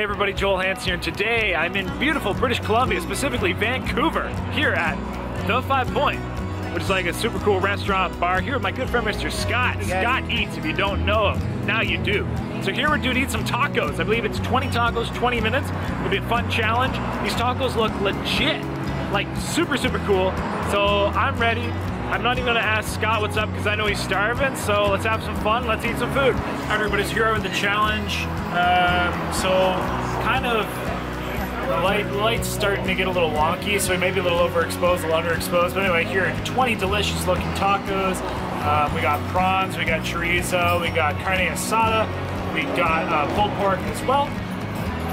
Hey everybody, Joel Hansen here, and today I'm in beautiful British Columbia, specifically Vancouver, here at The Five Point, which is like a super cool restaurant bar here with my good friend Mr. Scott. Scott Eats, if you don't know him, now you do. So here we're due to eat some tacos. I believe it's 20 tacos, 20 minutes. It'll be a fun challenge. These tacos look legit, like super, super cool. So I'm ready. I'm not even gonna ask Scott what's up because I know he's starving. So let's have some fun. Let's eat some food. Everybody's here with the challenge. Um, so kind of the light light's starting to get a little wonky, so we may be a little overexposed, a little underexposed. But anyway, here 20 delicious looking tacos. Um, we got prawns, we got chorizo, we got carne asada, we got uh, pulled pork as well.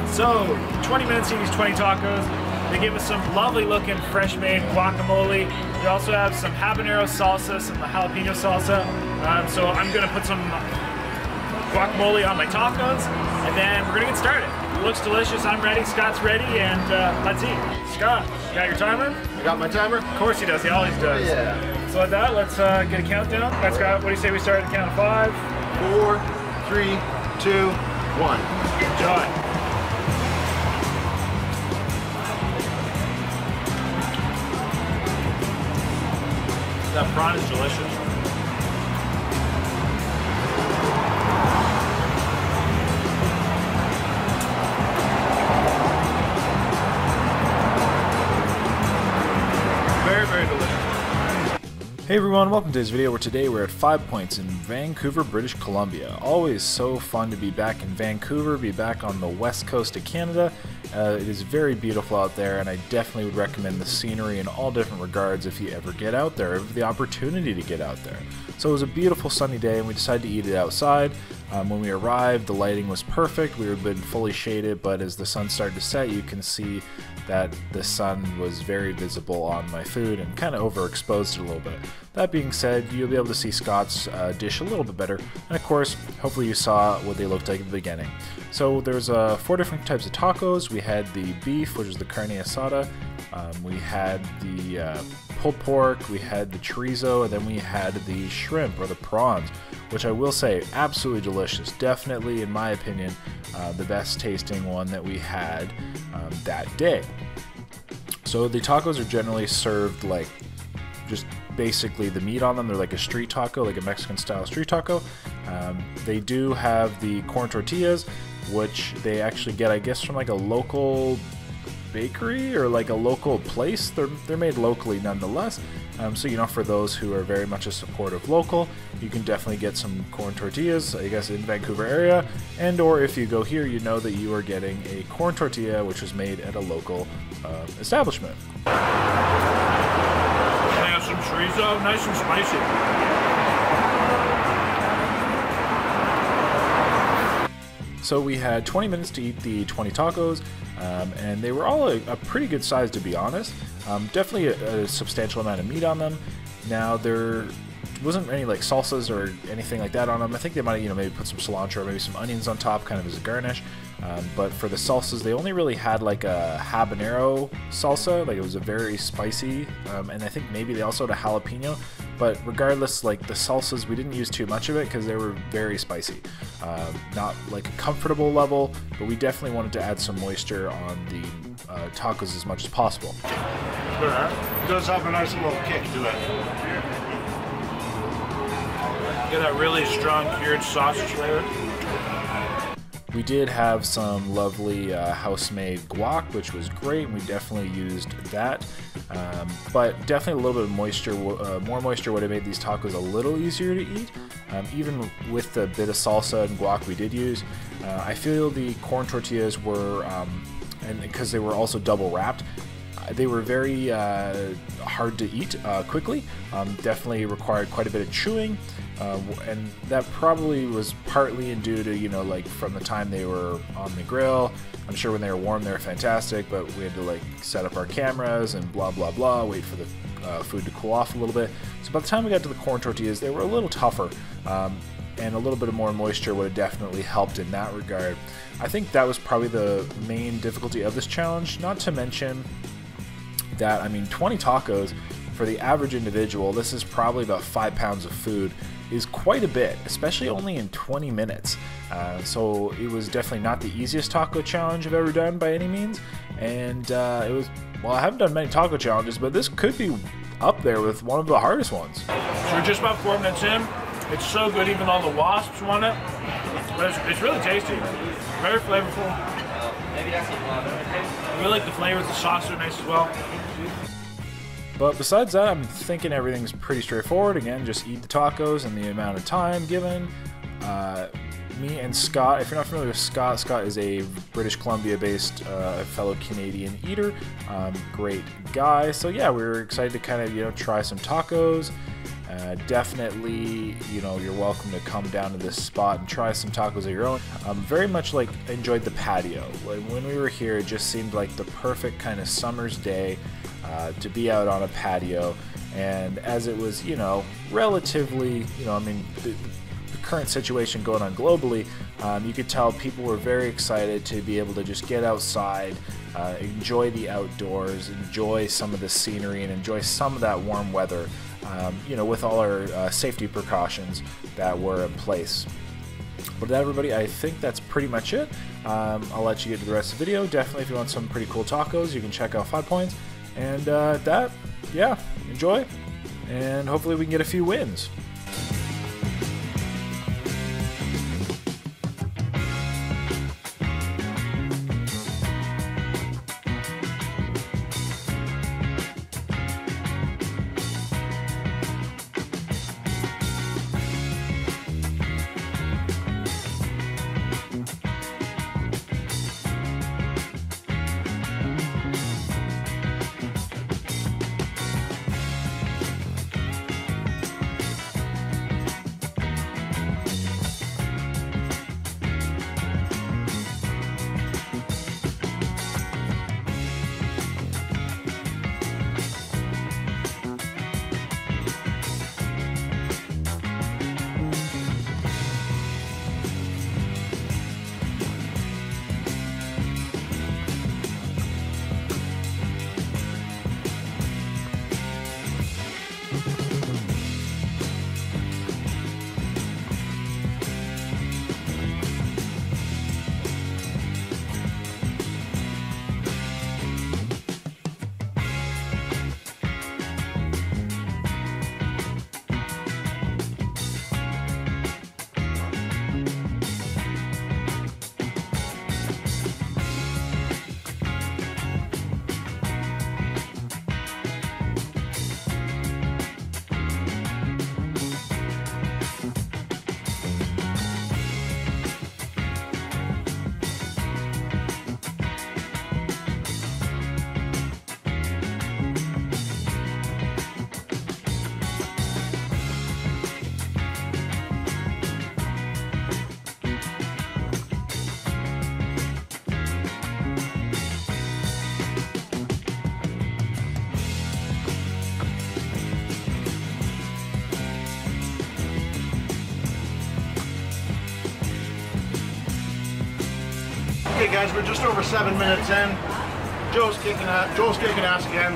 So 20 minutes to these 20 tacos. They give us some lovely looking fresh made guacamole. We also have some habanero salsa, some jalapeno salsa. Um, so I'm gonna put some guacamole on my tacos and then we're gonna get started. It looks delicious, I'm ready, Scott's ready, and uh, let's eat. Scott, you got your timer? I got my timer? Of course he does, he always does. Yeah. So with that, let's uh, get a countdown. All right, Scott, what do you say we start at the count of five? Four, three, two, one. John. That prawn is delicious. Very, very delicious. Hey everyone, welcome to this video where today we're at Five Points in Vancouver, British Columbia. Always so fun to be back in Vancouver, be back on the west coast of Canada. Uh, it is very beautiful out there and I definitely would recommend the scenery in all different regards if you ever get out there, if the opportunity to get out there. So it was a beautiful sunny day and we decided to eat it outside. Um, when we arrived, the lighting was perfect. We had been fully shaded, but as the sun started to set, you can see that the sun was very visible on my food and kind of overexposed it a little bit. That being said, you'll be able to see Scott's uh, dish a little bit better, and of course, hopefully you saw what they looked like at the beginning. So there's uh, four different types of tacos. We had the beef, which is the carne asada. Um, we had the uh, pulled pork, we had the chorizo, and then we had the shrimp or the prawns, which I will say absolutely delicious. Definitely, in my opinion, uh, the best tasting one that we had um, that day. So the tacos are generally served like just basically the meat on them. They're like a street taco, like a Mexican style street taco. Um, they do have the corn tortillas, which they actually get, I guess, from like a local bakery or like a local place. They're, they're made locally nonetheless. Um, so, you know, for those who are very much a supportive local, you can definitely get some corn tortillas, I guess, in Vancouver area. And or if you go here, you know that you are getting a corn tortilla, which was made at a local uh, establishment. I have some chorizo, nice and spicy. So we had 20 minutes to eat the 20 tacos, um, and they were all a, a, pretty good size to be honest. Um, definitely a, a, substantial amount of meat on them. Now there wasn't any like salsas or anything like that on them. I think they might you know maybe put some cilantro, maybe some onions on top, kind of as a garnish. Um, but for the salsas, they only really had like a habanero salsa, like it was a very spicy, um, and I think maybe they also had a jalapeno. But regardless, like the salsas, we didn't use too much of it because they were very spicy. Um, not like a comfortable level, but we definitely wanted to add some moisture on the uh, tacos as much as possible. It does have a nice little kick to it. Get that really strong cured sausage flavor. We did have some lovely uh, house-made guac, which was great, and we definitely used that. Um, but definitely a little bit of moisture, uh, more moisture would have made these tacos a little easier to eat. Um, even with the bit of salsa and guac we did use, uh, I feel the corn tortillas were, um, and because they were also double wrapped, they were very uh, hard to eat uh, quickly. Um, definitely required quite a bit of chewing, uh, and that probably was partly in due to you know like from the time they were on the grill. I'm sure when they were warm they were fantastic, but we had to like set up our cameras and blah blah blah, wait for the uh, food to cool off a little bit. So by the time we got to the corn tortillas, they were a little tougher. Um, and a little bit of more moisture would have definitely helped in that regard. I think that was probably the main difficulty of this challenge, not to mention that, I mean, 20 tacos for the average individual, this is probably about five pounds of food. is quite a bit, especially only in 20 minutes. Uh, so it was definitely not the easiest taco challenge I've ever done by any means. And uh, it was, well, I haven't done many taco challenges, but this could be up there with one of the hardest ones. So we're just about four minutes in. It's so good, even though the wasps want it. But it's, it's really tasty. Very flavorful. I really like the flavors. The sauce are nice as well. But besides that, I'm thinking everything's pretty straightforward. Again, just eat the tacos and the amount of time given. Uh, me and Scott, if you're not familiar with Scott, Scott is a British Columbia based uh, fellow Canadian eater. Um, great guy. So yeah, we were excited to kind of, you know, try some tacos. Uh, definitely, you know, you're welcome to come down to this spot and try some tacos of your own. Um, very much like enjoyed the patio. When we were here, it just seemed like the perfect kind of summer's day uh, to be out on a patio. And as it was, you know, relatively, you know, I mean, the, the current situation going on globally, um, you could tell people were very excited to be able to just get outside, uh, enjoy the outdoors, enjoy some of the scenery, and enjoy some of that warm weather. Um, you know, with all our uh, safety precautions that were in place. But that, everybody, I think that's pretty much it. Um, I'll let you get to the rest of the video. Definitely, if you want some pretty cool tacos, you can check out Five Points. And uh, that, yeah, enjoy. And hopefully we can get a few wins. Guys, we're just over seven minutes in. Joe's kicking ass. Joe's kicking ass again.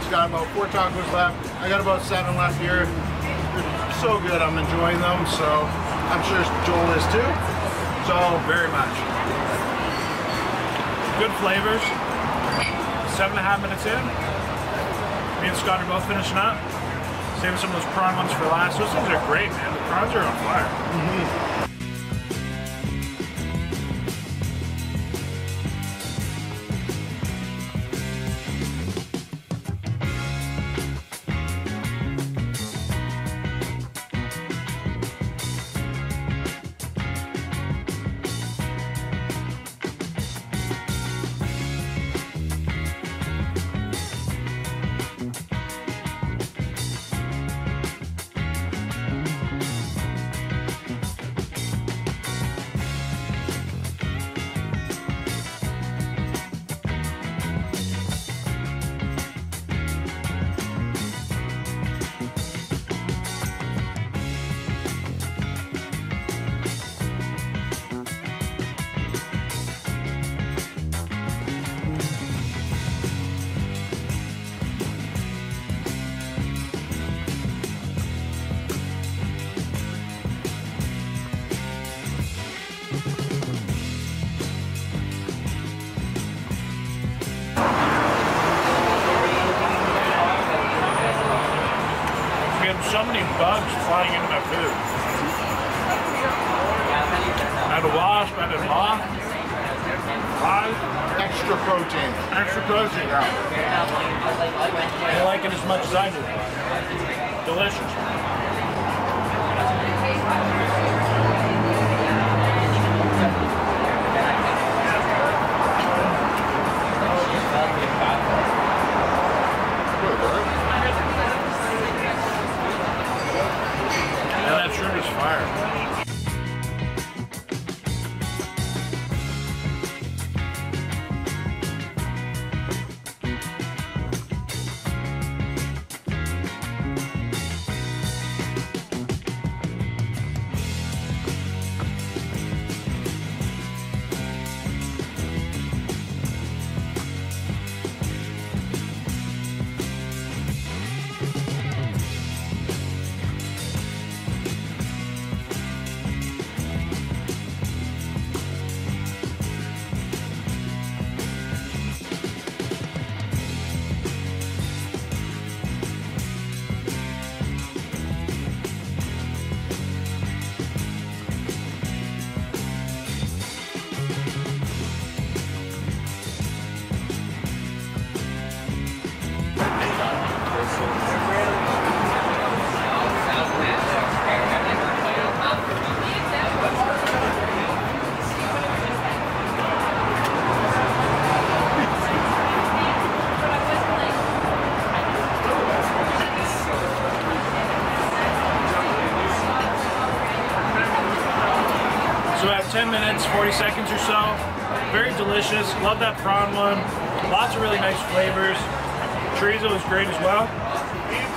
He's got about four tacos left. I got about seven left here. They're so good. I'm enjoying them. So I'm sure Joel is too. So very much. Good flavors. Seven and a half minutes in. Me and Scott are both finishing up. Saving some of those prawn ones for last. Those things are great, man. The prawns are on fire. suspended 样。So about 10 minutes, 40 seconds or so. Very delicious. Love that prawn one. Lots of really nice flavors. Chorizo is great as well.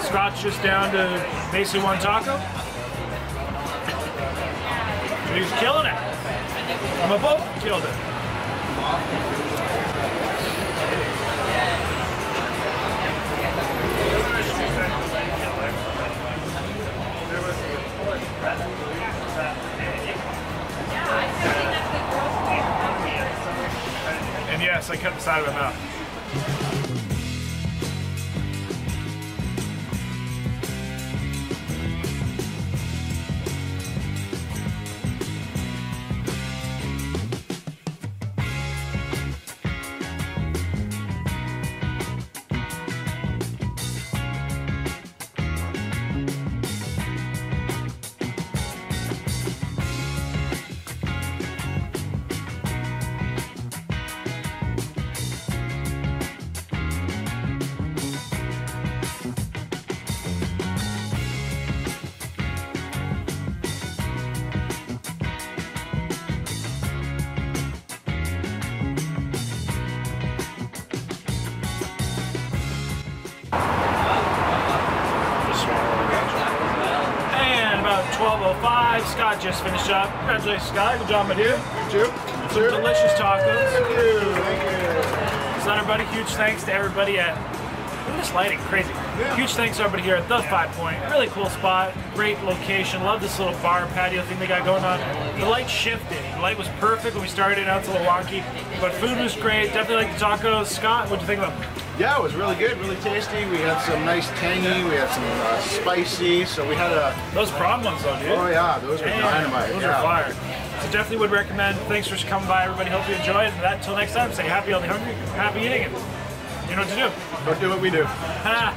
Scott's just down to basically one taco. He's killing it. Boat killed it. Yes, I cut the side of my mouth. 12.05, Scott just finished up. Congratulations, Scott. Good job, my dude. Two. Two. Delicious tacos. Thank you. Thank you. So everybody, huge thanks to everybody at look at this lighting, crazy. Huge thanks to everybody here at the Five Point. Really cool spot, great location. Love this little bar patio thing they got going on. The light shifted. The light was perfect when we started. Now it's a little wonky, but food was great. Definitely like the tacos. Scott, what'd you think of them? Yeah, it was really good, really tasty. We had some nice tangy, we had some uh, spicy, so we had a, Those prawn ones though, dude. oh yeah, those were dynamite. Those yeah. are fire. So definitely would recommend. Thanks for coming by, everybody. Hope you enjoyed. And that until next time, stay happy, healthy, hungry, happy eating, and you know what to do. Go do what we do. Ha!